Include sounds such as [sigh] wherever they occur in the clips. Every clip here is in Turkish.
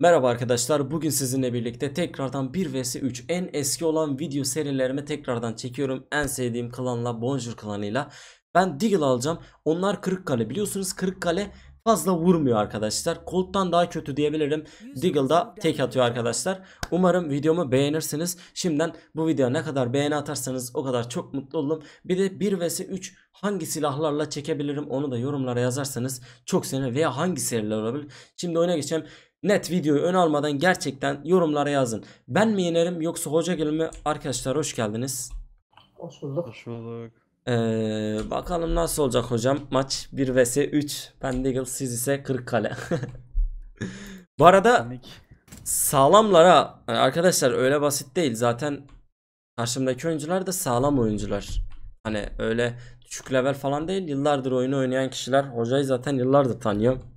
Merhaba arkadaşlar. Bugün sizinle birlikte tekrardan 1 vs 3 en eski olan video serilerimi tekrardan çekiyorum. En sevdiğim klanla Bonjour klanıyla. Ben Deagle alacağım. Onlar Kırıkkale. Biliyorsunuz Kırıkkale fazla vurmuyor arkadaşlar. Colt'tan daha kötü diyebilirim. Deagle da tek atıyor arkadaşlar. Umarım videomu beğenirsiniz. Şimdiden bu videoya ne kadar beğeni atarsanız o kadar çok mutlu olurum. Bir de 1 vs 3 hangi silahlarla çekebilirim onu da yorumlara yazarsanız çok sevinirim. Veya hangi seriler olabilir. Şimdi oyuna geçeceğim. Net videoyu ön almadan gerçekten yorumlara yazın. Ben mi yenerim yoksa hoca gelir mi? Arkadaşlar hoş geldiniz. Hoş bulduk. Hoş bulduk. Ee, bakalım nasıl olacak hocam. Maç 1 vs 3. Ben Deagle siz ise Kırıkkale. [laughs] Bu arada sağlamlara yani arkadaşlar öyle basit değil. Zaten karşımdaki oyuncular da sağlam oyuncular. Hani öyle düşük level falan değil. Yıllardır oyunu oynayan kişiler. Hocayı zaten yıllardır tanıyorum.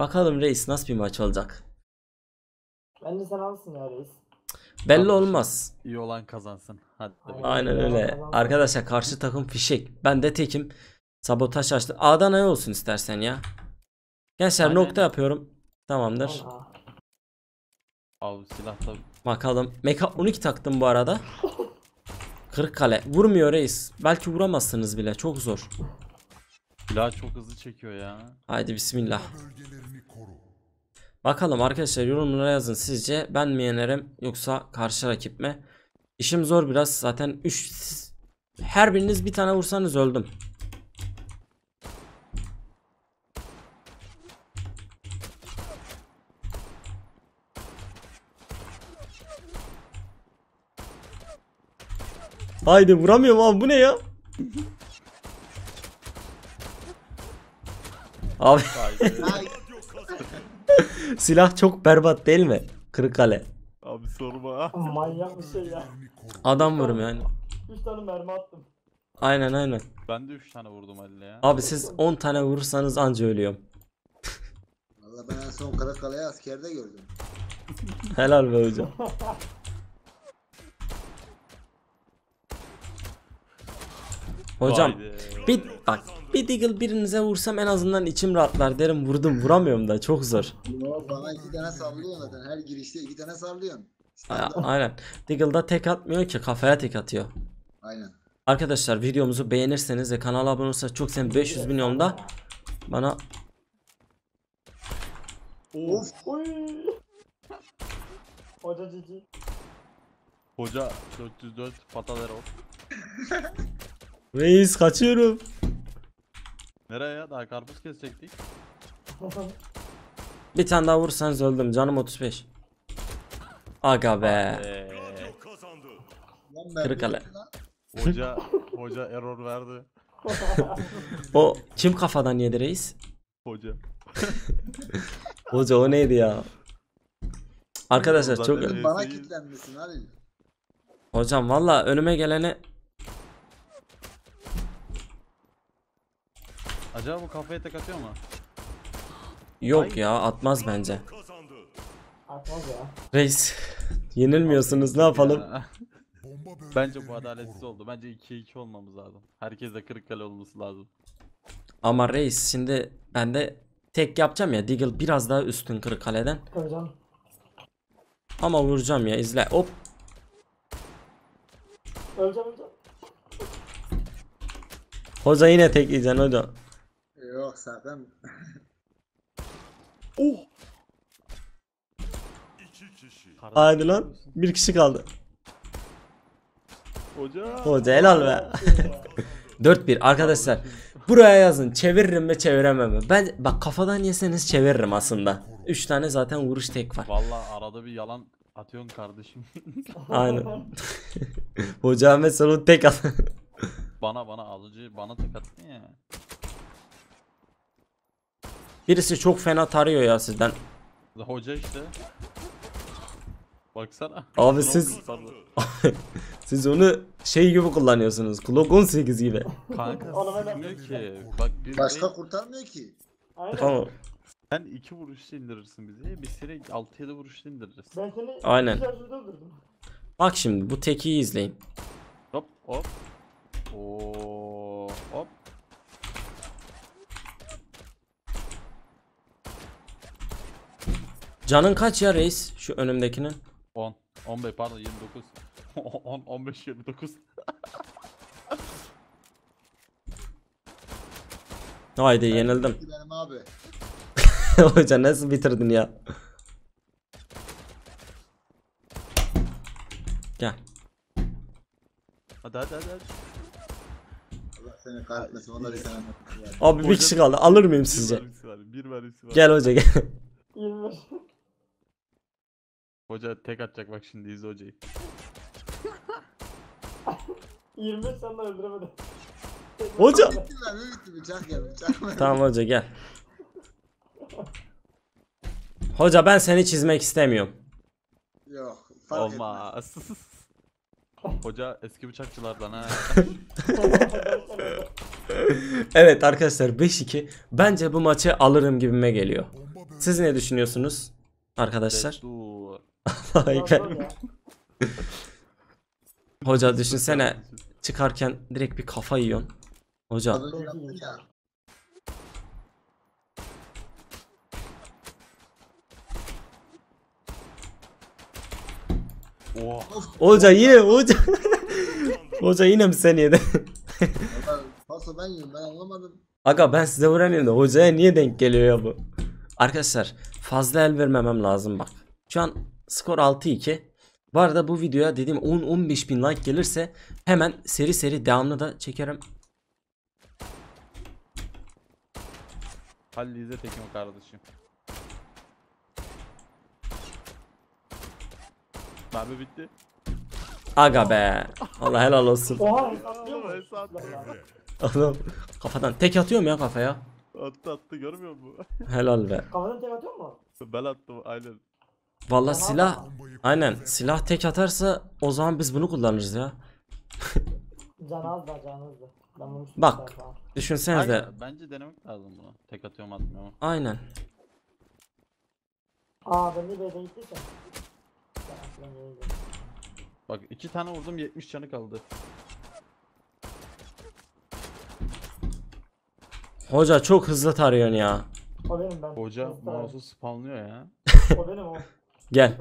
Bakalım reis nasıl bir maç olacak. Bence sen alsın ya reis. Belli Tabii. olmaz. İyi olan kazansın. Hadi. Aynen. Aynen öyle. Arkadaşlar karşı takım fişek. Ben de tekim. Sabotaj açtı. A'dan A'ya olsun istersen ya. Gençler Aynen. nokta yapıyorum. Tamamdır. Abi silah da Bakalım. Meka 12 taktım bu arada. [laughs] Kırıkkale. Vurmuyor reis. Belki vuramazsınız bile. Çok zor. Silah çok hızlı çekiyor ya. Haydi bismillah. Bakalım arkadaşlar yorumlara yazın sizce ben mi yenerim yoksa karşı rakip mi? İşim zor biraz zaten 3 her biriniz bir tane vursanız öldüm. Haydi vuramıyorum abi bu ne ya? Abi [laughs] silah çok berbat değil mi? Kırıkkale. Abi sorma. manyak bir şey ya. Adam vurum yani. 3 tane mermi attım. Aynen aynen. Ben de 3 tane vurdum Halil'e ya. Abi siz 10 tane vurursanız anca ölüyorum. [laughs] Valla ben en son Karakkale'yi askerde gördüm. Helal be hocam. [laughs] Hocam Haydi. bir bak bir deagle birinize vursam en azından içim rahatlar derim vurdum vuramıyorum da çok zor. Yo, bana iki tane sallıyorsun zaten. Her girişte iki tane sallıyorsun. A- aynen. Deagle'da tek atmıyor ki kafaya tek atıyor. Aynen. Arkadaşlar videomuzu beğenirseniz ve kanala abone olursanız çok sevinirim. 500 milyonda bana Of. Oy. Hoca cici. Hoca 404 Patalerov. reis kaçıyorum. Nereye ya? Daha karpuz kesecektik. [laughs] Bir tane daha vurursanız öldüm canım 35. Aga be. Lan ben biliyorum lan. Hoca [laughs] hoca error verdi. [laughs] O kim kafadan yedi reis? Hoca. Hoca o neydi ya? Arkadaşlar çok Bana Reis'i- kilitlenmesin Halil. hocam valla önüme gelene Acaba bu kafaya tek atıyor mu? yok ya atmaz bence. Atmaz ya. Reis yenilmiyorsunuz ne yapalım? Ya. Bence bu adaletsiz oldu. Bence 2'ye 2 olmamız lazım. Herkes de Kırıkkale olması lazım. Ama reis şimdi ben de tek yapacağım ya Deagle biraz daha üstün Kırıkkale'den. Tabii canım. Ama vuracağım ya izle hop. Öleceğim öleceğim. Hoca yine tek yiyeceksin hoca. Yok sakın. [laughs] Haydi lan bir kişi kaldı. Hoca. Hoca helal be. [laughs] 4-1 arkadaşlar. Buraya yazın çeviririm mi çeviremem mi? Ben bak kafadan yeseniz çeviririm aslında. 3 tane zaten vuruş tek var. Vallahi arada bir yalan atıyorsun kardeşim. [laughs] Aynen. Hoca Ahmet sen onu tek at. bana bana alıcı bana tek attın ya. Birisi çok fena tarıyor ya sizden. Hoca işte. Baksana. Abi siz-. [laughs] Siz onu şey gibi kullanıyorsunuz. Glock 18 gibi. Kanka sıkmıyor ki. Bak bir Başka kurtarmıyor ki. Aynen. Tamam. sen iki vuruşta indirirsin bizi. Biz seni 6-7 vuruşta indiririz. Ben seni Aynen. Bak şimdi bu tekiyi izleyin. Hop hop. Oo hop. Canın kaç ya reis şu önümdekinin? 10. 15 pardon 29. 10 15 29. Haydi yenildim. Benim abi. [laughs] Hoca nasıl bitirdin ya? Gel. Hadi hadi hadi. hadi. Allah seni kahretmesin. Bir sana. Abi bir kişi kaldı. Alır mıyım Bir sizce? mermisi var. Bir var. Gel hoca gel. 25. Hoca tek atacak bak şimdi izle hocayı. 25 sen de öldüremedin. Hoca. Bitti lan bitti bıçak gel bıçak. Tamam hoca gel. Hoca ben seni çizmek istemiyorum. Yok. Fark etmez. Olmaz. [laughs] Hoca eski bıçakçılardan ha. Evet arkadaşlar 5-2. Bence bu maçı alırım gibime geliyor. Siz ne düşünüyorsunuz? Arkadaşlar. Destur. Harika. Hoca düşünsene çıkarken direkt bir kafa yiyorsun. Hoca. Hoca yine hoca. [laughs] hoca yine mi seni yedi? Valla Paso ben yiyorum ben anlamadım. Aga ben size vuramıyorum da hocaya niye denk geliyor ya bu? Arkadaşlar fazla el vermemem lazım bak. Şu an skor 6-2. Bu arada bu videoya dediğim 10-15 bin like gelirse hemen seri seri devamlı da çekerim. Halil izle tekim kardeşim. Mermi bitti. Aga be. Allah helal olsun. Oha mu? Oğlum kafadan tek atıyorum ya kafaya. Attı attı görmüyor musun? Helal be. Kafadan tek atıyor mu? ben attım aynen. Vallahi Tamam. silah aynen silah tek atarsa o zaman biz bunu kullanırız ya. [laughs] Can az da can az da. Ben bunu Bak. Düşünsenize. Aynen, bence denemek lazım bunu. Tek atıyorum atmıyor mu? Aynen. Aa ben de ben gidiyorum. Bak iki tane vurdum 70 canı kaldı. Hoca çok hızlı tarıyorsun ya. O benim ben. Hoca tutarım. mouse'u spamlıyor ya. O benim o. [laughs] Gel.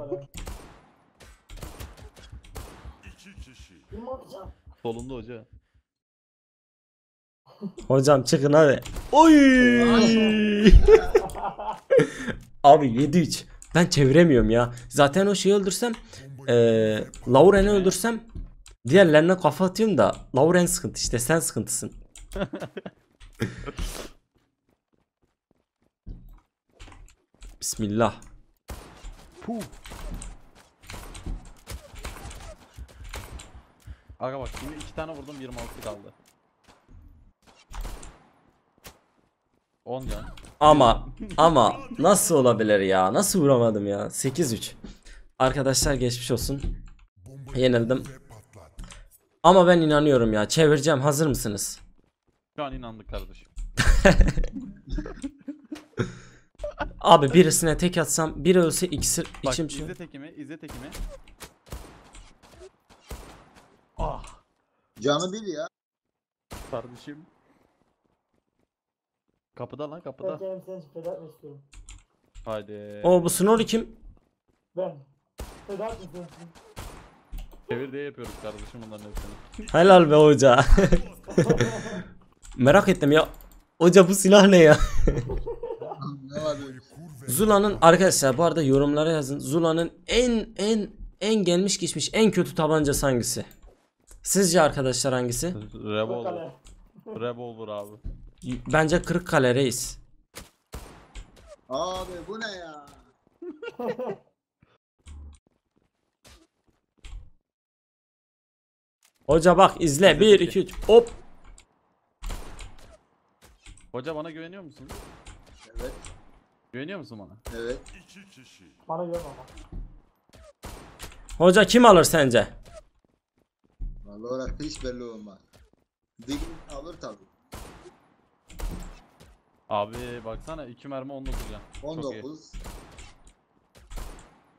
Solunda hoca. Hocam çıkın hadi. Oy! [laughs] Abi 7-3. Ben çeviremiyorum ya. Zaten o şeyi öldürsem eee Lauren'i öldürsem diğerlerine kafa atıyorum da Lauren sıkıntı işte sen sıkıntısın. [laughs] Bismillah. Puh. Aga bak şimdi iki tane vurdum 26 kaldı. 10 can. Ama ama nasıl olabilir ya? Nasıl vuramadım ya? 8-3. Arkadaşlar geçmiş olsun. Yenildim. Ama ben inanıyorum ya. Çevireceğim. Hazır mısınız? Şu an inandık kardeşim. [laughs] Abi birisine tek atsam biri ölse ikisi Bak içim izle şu. tekimi, izle tekimi. Ah Canı bil ya. kardeşim. Kapıda lan Ben kapıda. kendim seni feda etmek istiyorum. Haydi. O bu Snorri kim? Ben. Feda etmek istiyorum. Çevir diye yapıyoruz kardeşim bunların hepsini. Helal be hoca. [laughs] Merak ettim ya. Hoca bu silah ne ya? [laughs] ne var Zula'nın arkadaşlar bu arada yorumlara yazın. Zula'nın en en en gelmiş geçmiş en kötü tabancası hangisi? Sizce arkadaşlar hangisi? Revolver. Revolver abi. Bence Kırıkkale reis. Abi bu ne ya? [laughs] Hoca bak izle 1 2 3 hop. Hoca bana güveniyor musun? Evet. Güveniyor musun bana? Evet. Bana görme ama. Hoca kim alır sence? Vallahi orası hiç belli olmaz. Digin alır tabi. Abi baksana 2 mermi 19 can. Çok iyi. 19.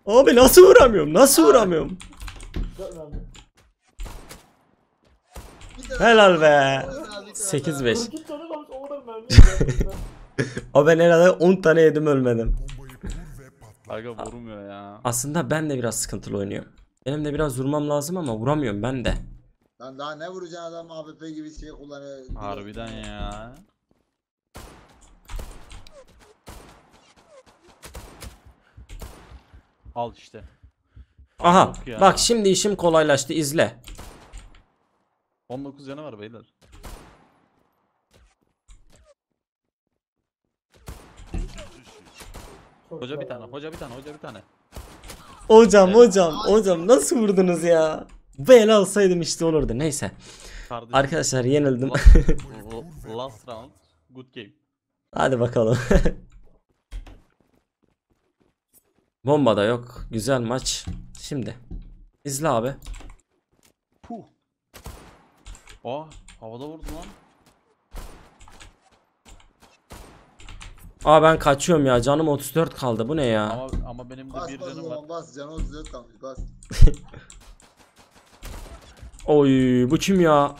Abi nasıl vuramıyorum? Nasıl vuramıyorum? Bir tane Helal be. bir tane daha. 8-5. 42 tane kalmış o kadar mermi. [laughs] [laughs] O ben herhalde 10 tane yedim ölmedim. Aga vurmuyor ya. Aslında ben de biraz sıkıntılı oynuyorum. Benim de biraz vurmam lazım ama vuramıyorum ben de. Lan daha ne vuracaksın adam AWP gibi şey kullanıyor. Harbiden ya. Al işte. Aha bak şimdi işim kolaylaştı izle. 19 canı var beyler. Çok Hoca bir tane, hoca bir tane, hoca bir tane. Hocam hocam hocam nasıl vurdunuz ya? Bu el alsaydım işte olurdu neyse. Kardeşim. Arkadaşlar yenildim. Last, [laughs] last round, good game. Hadi bakalım. [laughs] Bomba da yok. Güzel maç. Şimdi. İzle abi. Puh. Aa, havada vurdu lan. Aa ben kaçıyorum ya. Canım 34 kaldı. Bu ne ya? Ama ama benim de Bas bir bas o canım var. zaman bas. Canı 34 kalmış bas. [laughs] Oy bu kim ya?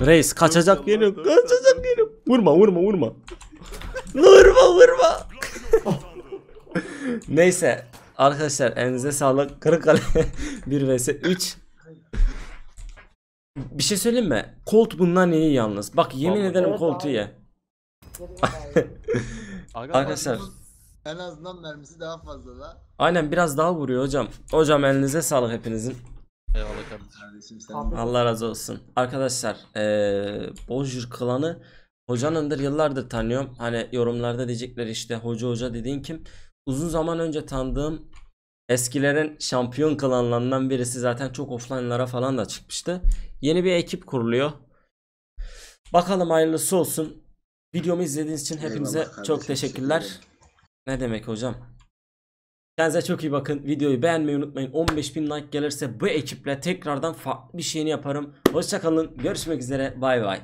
Reis kaçacak dört Kaçacak yerim. Vurma vurma vurma. vurma vurma. [laughs] Neyse. Arkadaşlar elinize sağlık. Kırıkkale [laughs] 1 vs 3. Bir şey söyleyeyim mi? Colt bundan iyi yalnız. Bak yemin ederim Evet Colt'u [laughs] Arkadaşlar. En azından mermisi daha fazla da. Aynen biraz daha vuruyor hocam. Hocam elinize sağlık hepinizin. Eyvallah kardeşim. Kardeşim sen. Abi. Allah razı olsun. Arkadaşlar eee Bonjour klanı hocanındır yıllardır tanıyorum. Hani yorumlarda diyecekler işte hoca hoca dediğin kim? Uzun zaman önce tanıdığım eskilerin şampiyon klanlarından birisi zaten çok offline'lara falan da çıkmıştı. Yeni bir ekip kuruluyor. Bakalım hayırlısı olsun. Videomu izlediğiniz için hepinize Eyvallah kardeşim, çok teşekkürler. teşekkür. Ne demek hocam? Kendinize çok iyi bakın. Videoyu beğenmeyi unutmayın. 15.000 like gelirse bu ekiple tekrardan farklı bir şeyini yaparım. Hoşçakalın. Görüşmek üzere. Bay bay.